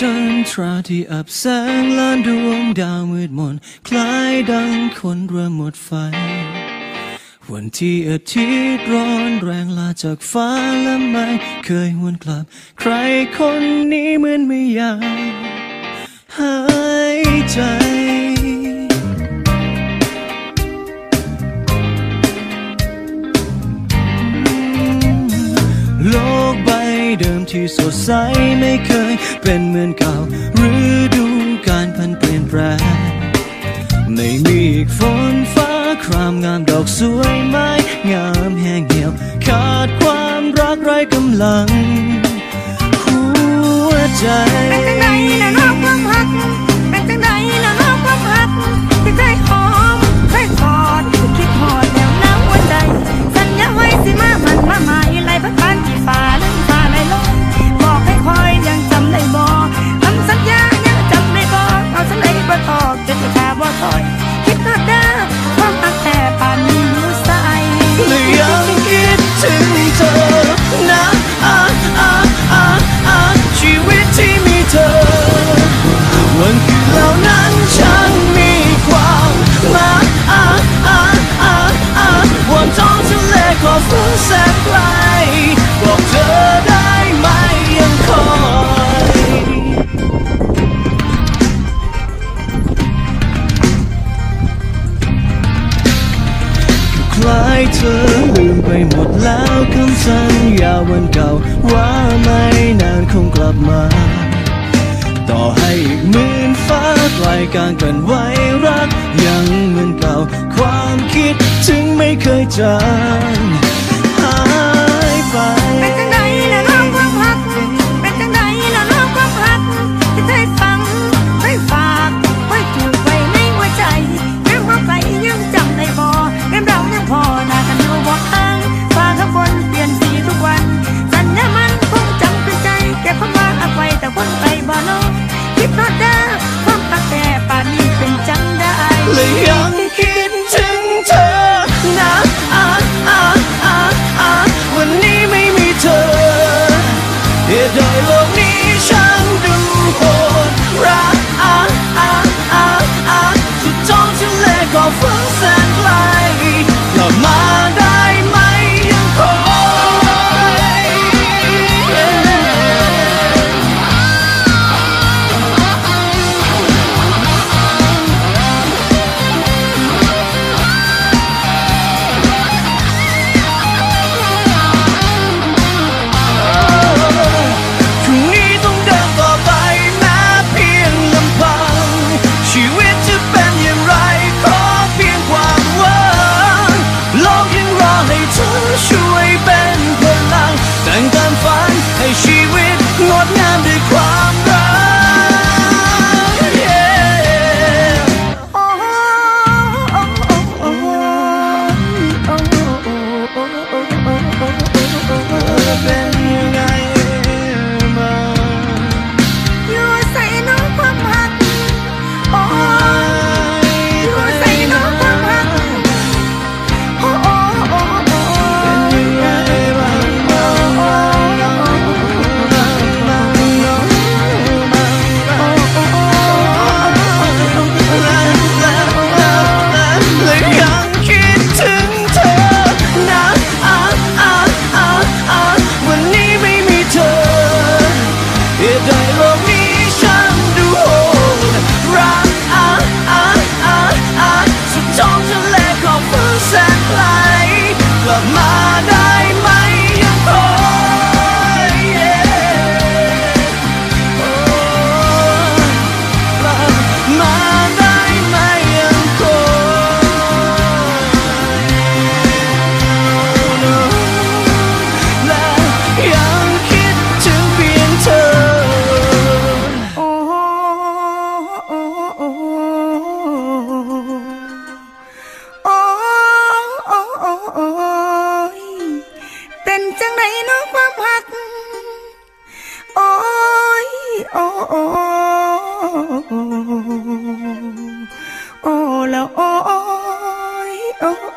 จันทราที่อับแสงล้านดวงดาวมืดมน คล้ายดังคนเรือหมดไฟ วันที่อาทิตย์ร้อนแรงลาจากฟ้าและไม่เคยหวนกลับ ใครคนนี้เหมือนไม่อยากหายใจ ที่สดใสไม่เคยเป็นเหมือนเก่าหรือดูการพันเปลี่ยนแปลงไม่มีอีกฝนฟ้าครามงามดอกสวยไม้งามแห้งเหี่ยว ขาดความรักไร้กำลัง หัวใจ ธอลืมไปหมดแล้วคำสัญญาวันเก่า ว่าไม่นานคงกลับมา ต่อให้อีกหมื่นฟ้าไกลกางกันไว้รัก ยังเหมือนเก่า ความคิดถึงไม่เคยจาง และยังคิดถึงเธอนะอ่อ่อ่อ่วันนี้ไม่มีเธอเหตุใดโลกนี้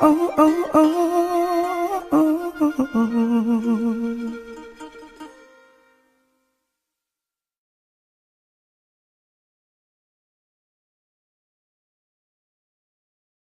oh, oh, oh.